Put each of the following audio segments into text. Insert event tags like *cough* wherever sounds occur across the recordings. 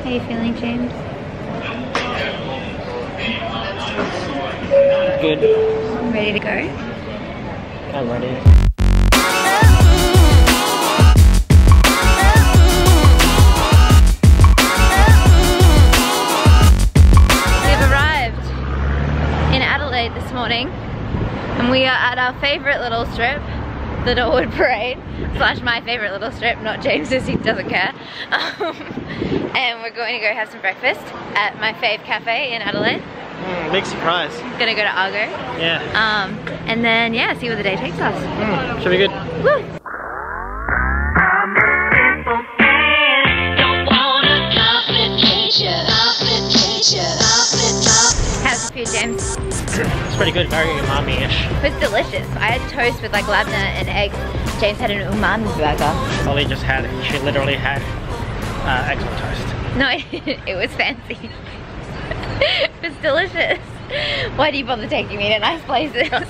How are you feeling, James? Good. Ready to go? I'm ready. We've arrived in Adelaide this morning and we are at our favourite little strip, the Norwood Parade, *laughs* slash my favourite little strip, not James's, he doesn't care. *laughs* Um, and we're going to go have some breakfast at my fave cafe in Adelaide. Mm, big surprise. Gonna go to Argo. Yeah. Um, and then, yeah, see where the day takes us. Mm, should be good. Woo! How's it feel, James? It's pretty good. Very umami-ish. It was delicious. I had toast with like labna and eggs. James had an umami burger. Ollie just had, she literally had uh, toast. No, *laughs* it was fancy. it was delicious. Why do you bother taking me to nice places? *laughs*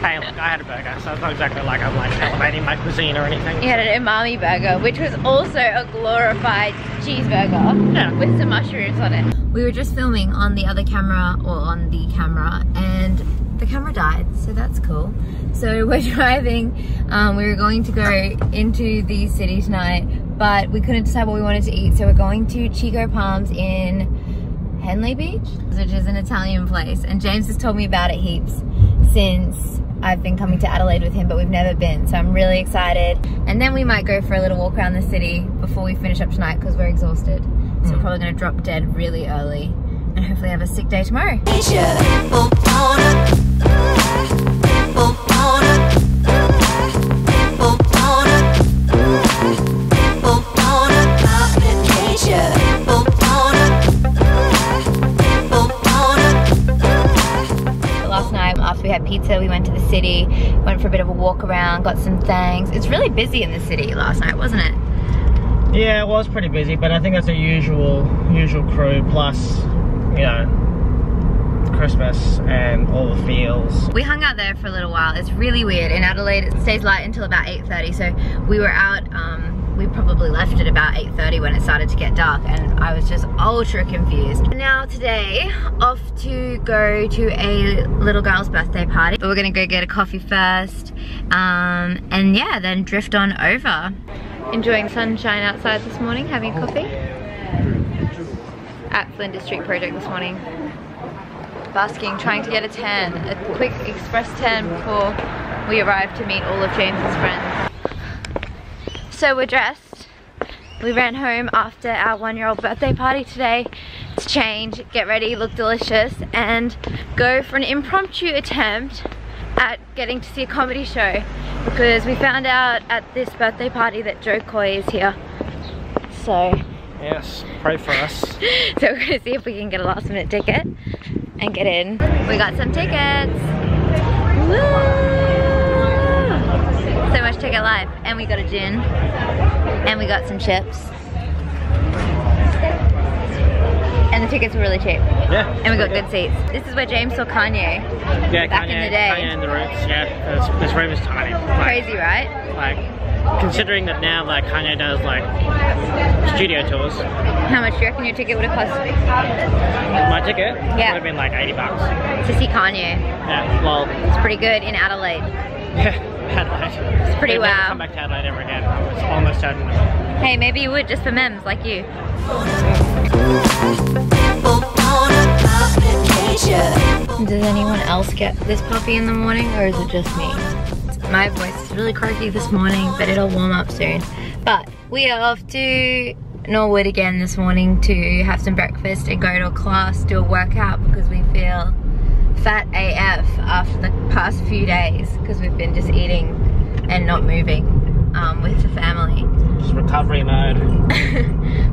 Hey, look, I had a burger, so it's not exactly like I'm like elevating my cuisine or anything. you had an umami burger, which was also a glorified cheeseburger Yeah. with some mushrooms on it. We were just filming on the other camera, or on the camera, and the camera died, so that's cool. So *laughs* we're driving, um, we were going to go into the city tonight, but we couldn't decide what we wanted to eat, so we're going to Chico Palms in Henley Beach, which is an Italian place, and James has told me about it heaps since I've been coming to Adelaide with him, but we've never been, so I'm really excited. And then we might go for a little walk around the city before we finish up tonight because we're exhausted. So we're hmm. probably gonna drop dead really early and hopefully have a sick day tomorrow. Walk around, got some things. It's really busy in the city last night, wasn't it? Yeah, it was pretty busy, but I think that's a usual, usual crew plus, you know, Christmas and all the feels. We hung out there for a little while. It's really weird. In Adelaide, it stays light until about 8.30. So we were out, um, we probably left at about 8.30 when it started to get dark and I was just ultra confused. Now today, off to go to a little girl's birthday party. But we're gonna go get a coffee first. Um, and yeah, then drift on over. Enjoying sunshine outside this morning, having coffee. At Flinders Street Project this morning basking, trying to get a tan, a quick express tan before we arrive to meet all of James's friends. So we're dressed. We ran home after our one-year-old birthday party today to change, get ready, look delicious, and go for an impromptu attempt at getting to see a comedy show because we found out at this birthday party that Jo Koy is here. So, Yes, pray for us. *laughs* so we're gonna see if we can get a last minute ticket and get in. We got some tickets. Woo! Much ticket life. And we got a gin. And we got some chips. And the tickets were really cheap. Yeah. And we got good seats. This is where James saw Kanye. Yeah, back Kanye, in the day. Kanye and the Roots. Yeah, this, this room is tiny. Like, Crazy, right? Like, considering that now, like Kanye does like studio tours. How much do you reckon your ticket would have cost My ticket Yeah. would have been like 80 bucks. to see Kanye? Yeah, well, It's pretty good in Adelaide. yeah, Adelaide. It's pretty We'd wow. come back to Adelaide ever again. I was almost certain of it. Hey, maybe you would just for memes like you. Does anyone else get this puppy in the morning or is it just me? My voice is really croaky this morning, but it'll warm up soon. But we are off to Norwood again this morning to have some breakfast and go to a class, do a workout because we feel fat AF after the past few days because we've been just eating and not moving um, with the family Just recovery mode.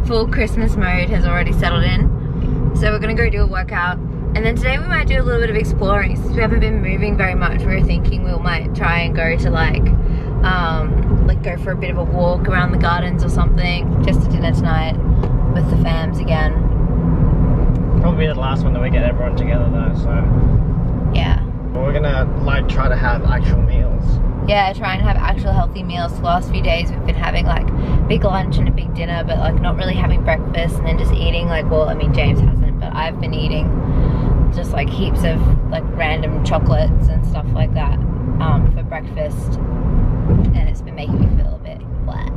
*laughs* full Christmas mode has already settled in. So we're gonna go do a workout. And then today we might do a little bit of exploring. Since we haven't been moving very much, We are thinking we might try and go to like, um, like go for a bit of a walk around the gardens or something. Just to dinner tonight with the fams again. Probably the last one that we get everyone together though, so. Yeah. But we're gonna like try to have actual meals. yeah, try and have actual healthy meals. The last few days we've been having like big lunch and a big dinner, but like not really having breakfast and then just eating like, well, I mean, James hasn't, but I've been eating just like heaps of like random chocolates and stuff like that um, for breakfast. And it's been making me feel a bit flat.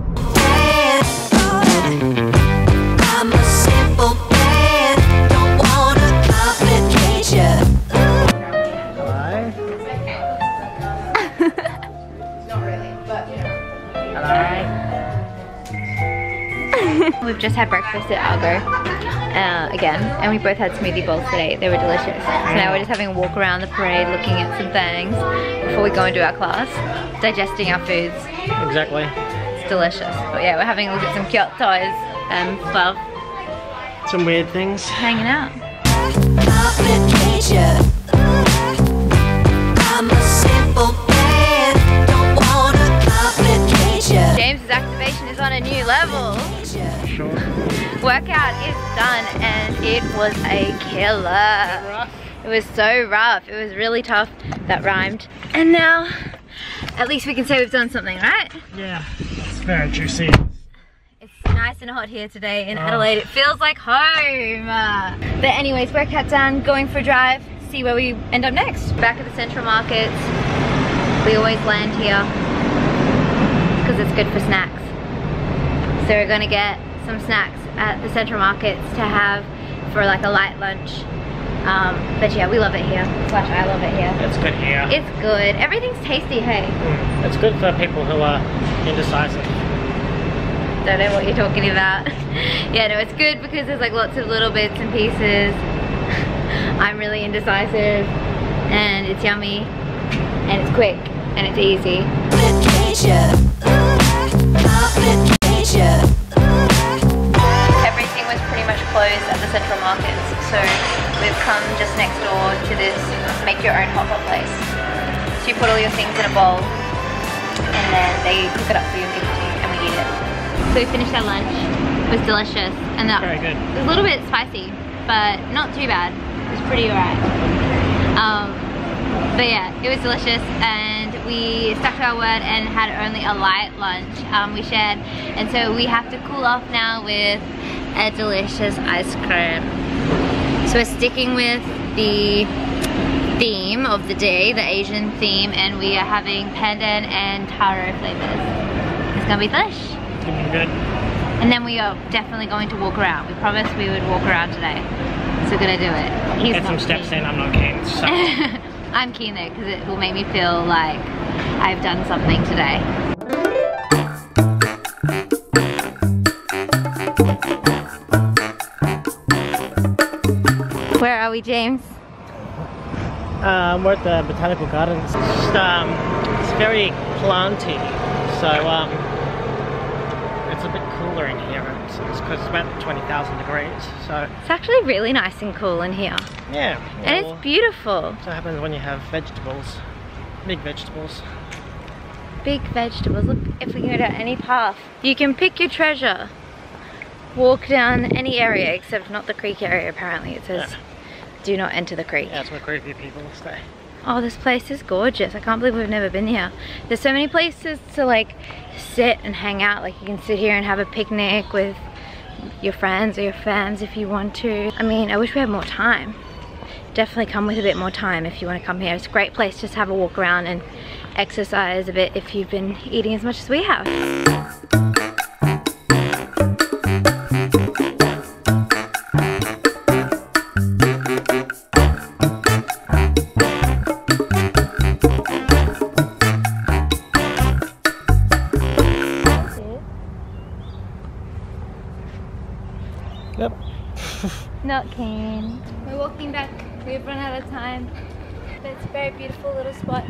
But you know. Hello? *laughs* We've just had breakfast at Argo uh, again, and we both had smoothie bowls today. They were delicious. So now we're just having a walk around the parade, looking at some things before we go into our class, digesting our foods. Exactly. It's delicious. But yeah, we're having a look at some cute toys and stuff, Some weird things. hanging out. I'm a simple Workout is done, and it was a killer. It was so rough. It was really tough. That rhymed. And now, at least we can say we've done something, right? Yeah. It's very juicy. It's nice and hot here today in Oh. Adelaide. It feels like home. But anyways, workout done, going for a drive, see where we end up next. Back at the Central Markets. We always land here because it's good for snacks. So we're gonna get some snacks at the Central Markets to have for like a light lunch. Um, but yeah, we love it here. Slash, I love it here. It's good here. It's good. Everything's tasty, hey. Mm. It's good for people who are indecisive. don't know what you're talking about. *laughs* yeah, no, it's good because there's like lots of little bits and pieces. *laughs* I'm really indecisive and it's yummy and it's quick and it's easy. Closed at the Central Markets, so we've come just next door to this make your own hot pot place. So you put all your things in a bowl and then they cook it up for you and give it to you and we eat it. So we finished our lunch. It was delicious and that Very good. It was a little bit spicy, but not too bad. It was pretty alright. Um, but yeah, it was delicious and we stuck to our word and had only a light lunch um, we shared. And so we have to cool off now with a delicious ice cream. So we're sticking with the theme of the day, the Asian theme, and we are having pandan and taro flavors. It's gonna be delish. It's gonna be good. And then we are definitely going to walk around. We promised we would walk around today. So we're gonna do it. He's Get some steps keen. in, I'm not keen. *laughs* So I'm keen though because it will make me feel like I've done something today. James? um, we're at the botanical gardens. It's just, um, it's very planty. So um, it's a bit cooler in here. It's because it's about 20,000 degrees. So It's actually really nice and cool in here. yeah. And it's beautiful. So happens when you have vegetables. Big vegetables. Big vegetables. Look, if we can go down any path, you can pick your treasure. Walk down any area except not the creek area apparently. It says Yeah. Do not enter the creek. That's where creepy people stay. Oh, this place is gorgeous. I can't believe we've never been here. There's so many places to like sit and hang out. Like you can sit here and have a picnic with your friends or your fans if you want to. I mean, I wish we had more time. Definitely come with a bit more time if you want to come here. It's a great place just have a walk around and exercise a bit if you've been eating as much as we have. Very beautiful little spot.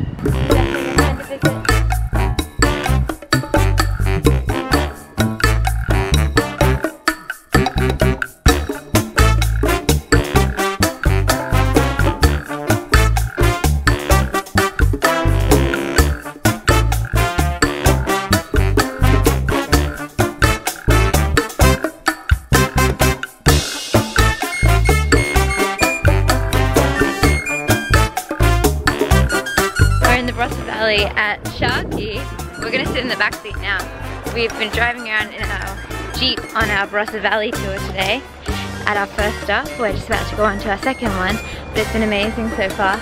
At Sharky. we're gonna sit in the back seat now. We've been driving around in our Jeep on our Barossa Valley tour today. At our first stop, we're just about to go on to our second one, but it's been amazing so far.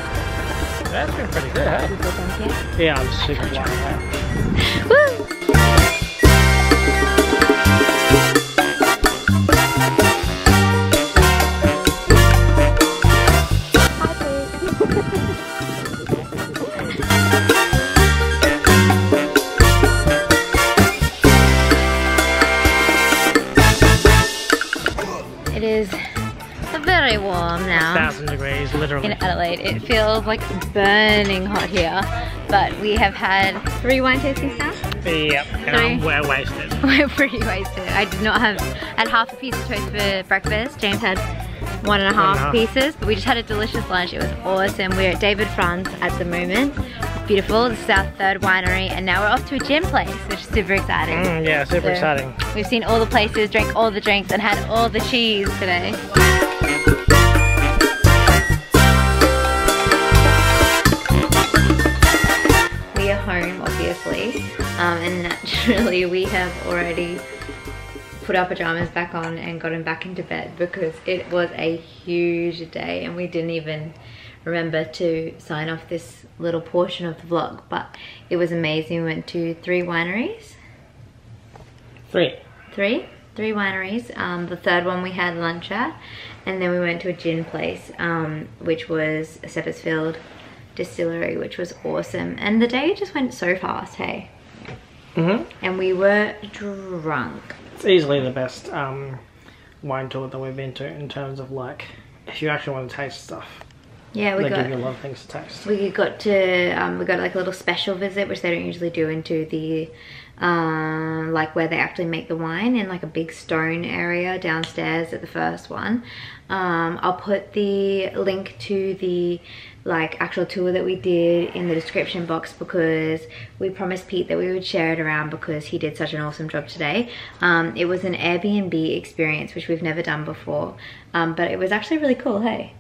That's been pretty good, huh? Yeah, I'm super. Woo! Thousand degrees, literally. In Adelaide. It feels like burning hot here, but we have had three wine tastings now. Yep, and I'm wasted. *laughs* We're pretty wasted. I did not have, I had half a piece of toast for breakfast. James had one and a half, pieces. But we just had a delicious lunch. It was awesome. We're at David Franz at the moment. Beautiful. This is our third winery, and now we're off to a gin place, which is super exciting. Mm, yeah, super so exciting. We've seen all the places, drank all the drinks, and had all the cheese today. Um, and *laughs* naturally we have already put our pajamas back on and gotten back into bed because it was a huge day and we didn't even remember to sign off this little portion of the vlog, but it was amazing. We went to three wineries. Three. three? Three wineries. Um, the third one we had lunch at and then we went to a gin place um, which was a Seppeltsfield distillery which was awesome. And the day just went so fast hey Mm-hmm. and we were drunk It's easily the best um, wine tour that we've been to in terms of like, if you actually want to taste stuff, yeah we got a lot of things to taste. we got to um, we got like a little special visit which they don't usually do into the um, like where they actually make the wine in like a big stone area downstairs at the first one. Um, I'll put the link to the like actual tour that we did in the description box because we promised Pete that we would share it around because he did such an awesome job today. Um, it was an Airbnb experience which we've never done before. Um, but it was actually really cool hey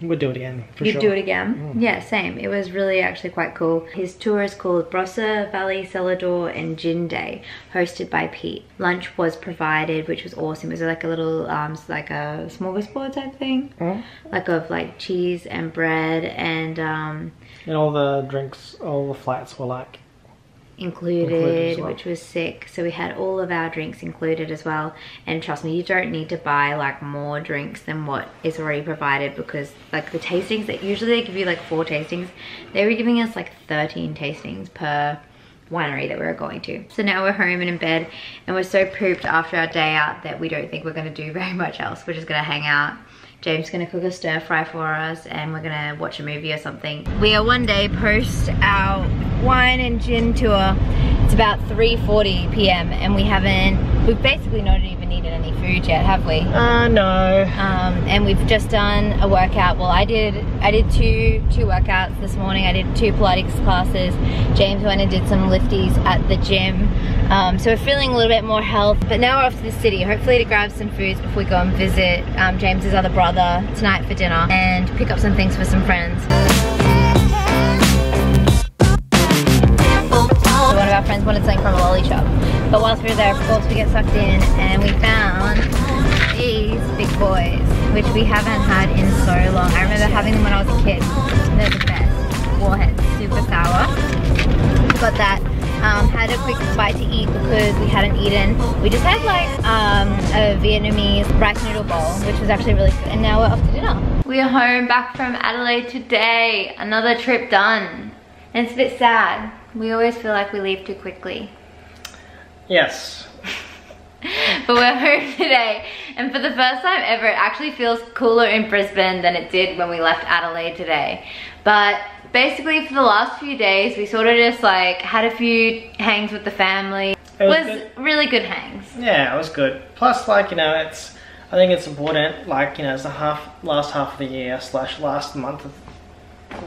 We'd do it again, for You'd sure. do it again? Yeah, same. It was really actually quite cool. His tour is called Barossa Valley Cellar Door and Gin Day, hosted by Pete. Lunch was provided, which was awesome. It was like a little, um, like a smorgasbord type thing, Mhm. like of like cheese and bread and um, And all the drinks, all the flats were like, included, Included well. which was sick. So we had all of our drinks included as well. And trust me, you don't need to buy like more drinks than what is already provided because like the tastings that usually they give you like four tastings, they were giving us like 13 tastings per winery that we were going to. So now we're home and in bed and we're so pooped after our day out that we don't think we're gonna do *laughs* very much else. We're just gonna hang out. James is gonna cook a stir fry for us and we're gonna watch a movie or something. We are one day post our wine and gin tour. It's about 3.40 p.m. and we haven't, we've basically not even eaten any food yet, have we? uh, no. um, and we've just done a workout. Well, I did I did two two workouts this morning. I did two Pilates classes. James went and did some lifties at the gym. Um, so we're feeling a little bit more health. But now we're off to the city, hopefully to grab some foods before we go and visit um, James's other brother tonight for dinner and pick up some things for some friends. Friends wanted something from a lolly shop. But whilst we were there, of course, we get sucked in and we found these big boys, which we haven't had in so long. I remember having them when I was a kid. They're the best. Warheads, super sour. Got that. Um, had a quick bite to eat because we hadn't eaten. We just had like um, a Vietnamese rice noodle bowl, which was actually really good. And now we're off to dinner. We are home back from Adelaide today. Another trip done. And it's a bit sad. We always feel like we leave too quickly. Yes. *laughs* but we're home today and for the first time ever it actually feels cooler in Brisbane than it did when we left Adelaide today but basically for the last few days we sort of just like had a few hangs with the family It was was really good hangs Yeah, it was good. Plus, like, you know, it's, I think it's important, like, you know, it's the half, last half of the year, slash last month of,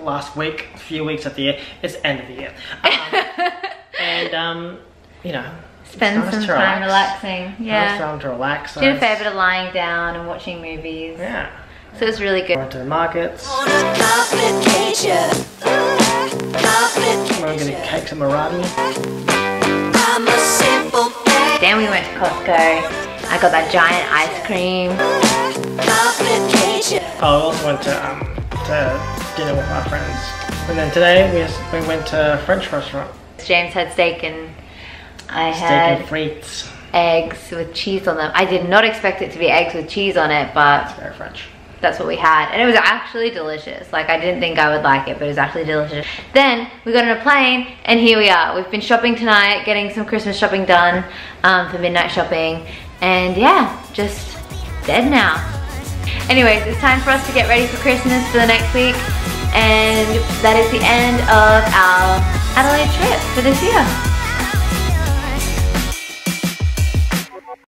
last week, few weeks of the year, it's end of the year. Um, *laughs* and, um, you know, spend nice some to time relax. relaxing Nice yeah time to relax. did a fair bit of lying down and watching movies Yeah. so it's really good Went to the markets. Wanna complicate ya. I'm gonna Complicate get cakes Maradi. ya. I'm a simple man. Then we went to Costco. I got that giant ice cream. Oh, I also went to, um, to dinner with my friends. And then today we, we went to a French restaurant. James had steak and I Steak had and frites. eggs with cheese on them. I did not expect it to be eggs with cheese on it, but it's Very French. that's what we had. And it was actually delicious. Like I didn't think I would like it, but it was actually delicious. Then we got on a plane and here we are. We've been shopping tonight, getting some Christmas shopping done um, for midnight shopping. And yeah, just dead now. Anyways, it's time for us to get ready for Christmas for the next week. And that is the end of our Adelaide trip for this year.